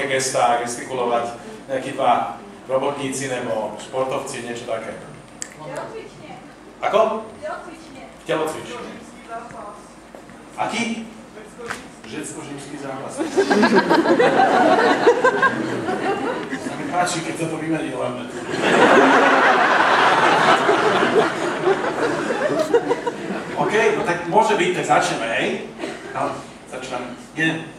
veľké gestá, gestikulovať nejakí dva robotníci nebo športovci, niečo také. Telocvične. Ako? Telocvične. Telocvične. zápas. Aký? Žecko-ženský zápas. Sa mi páči, keď sa to vymení hlavne. OK, no tak môže byť, tak začneme, hej? No, začíname. Idem.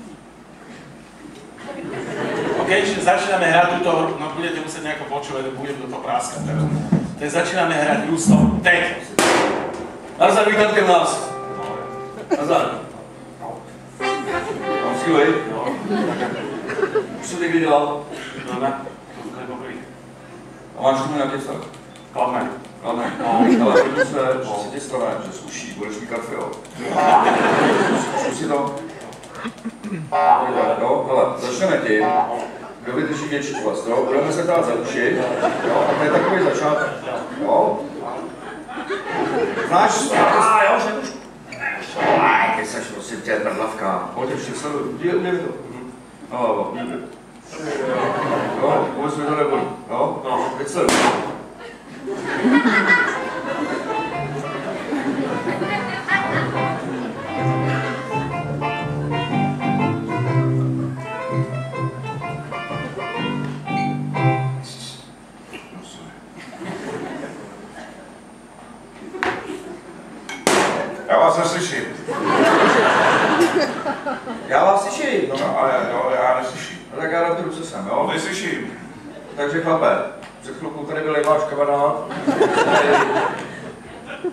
Čiže začíname hrať túto hru, no budete musieť nejako počúvať, budem do toho práskať teraz. Tak začíname hrať Rusto. Teď. Nazdar, vítám nás. Nazdar. Mám síly. Už jsem někdy dělal. No, ne. To je dobrý. A máš tomu nějaký vztah? Kladné. Kladný. No, ale pojďme se, že se ti stane, že zkuší, budeš mít kafe, jo. Zkus si to. Jo, hele, začneme tím, kdo vydrží větší čas, jo. Budeme se dát za uši, jo, a to je takový začátek, jo. Znáš, a jo, že už. Ty seš prosím tě, mrdlavka. Pojď ještě se, mi to. No, no, no. Jo, vůbec mi to nebolí, jo. No, teď se. Já vás slyším, no. No, ale jo, já neslyším. No, tak já dám ty ruce sem, jo. Neslyším. Takže chlape, před chvilkou tady byl váš kamarád.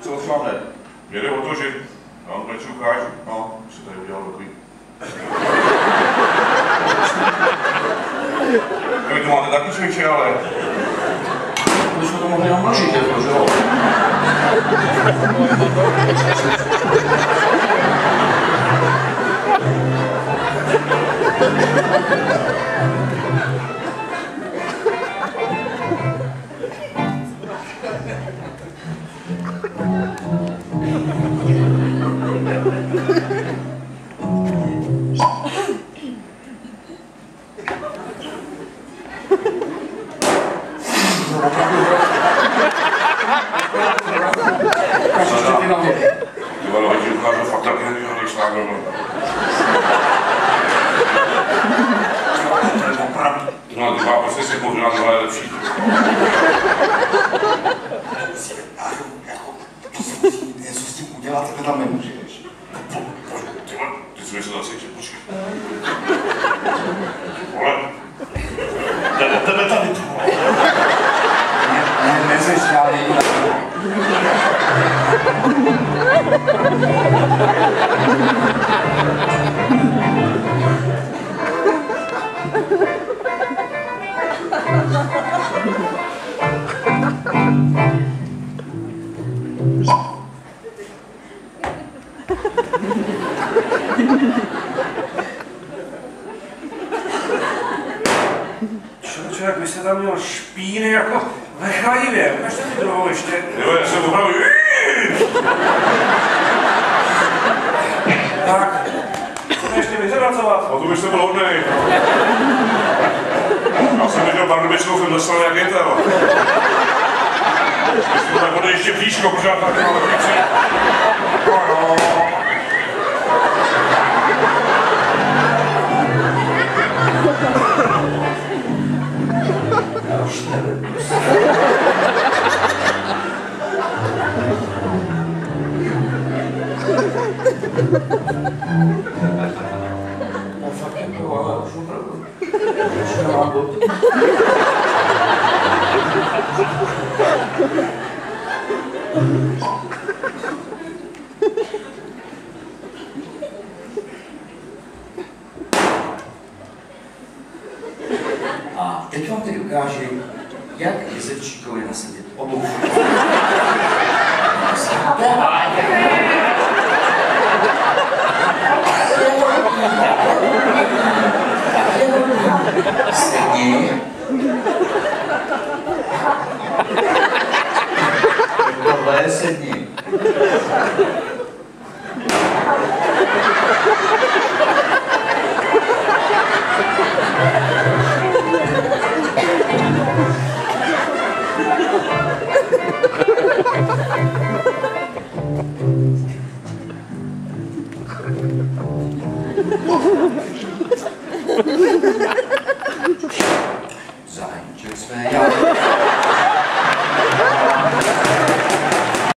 Co už vám jde? Mě jde o to, že já vám něco ukážu. No, Co tady udělal dobrý. Vy to máte taky cviče, ale my jsme to mohli namnožit, jako, že jo. Ukažte ty nohy. ty vole, ti ukážu fakt taky nevyhraný má prostě si možná tohle je lepší. Něco s tím udělat, tak tam nemůžeš. Ty jsi mi se zase počkej. Vole, o tebe tady, ty Člověče, jak vy jste tam měl špíny jako ve chlajivě. Ukažte mi druhou ještě. Jo, já jsem opravdu... Tak, chceme ještě vyzracovat. A to byste byl hodnej. Já jsem viděl pardubickou film dostal jak je to. Jestli tak bude ještě příško, pořád tak máme více. No, jo. No fakt jako, ale už opravdu. Už nemám boty. A teď vám tedy ukážu, jak jezevčíkovi nasadit obou. Sedni. Sein Tschüss, ja.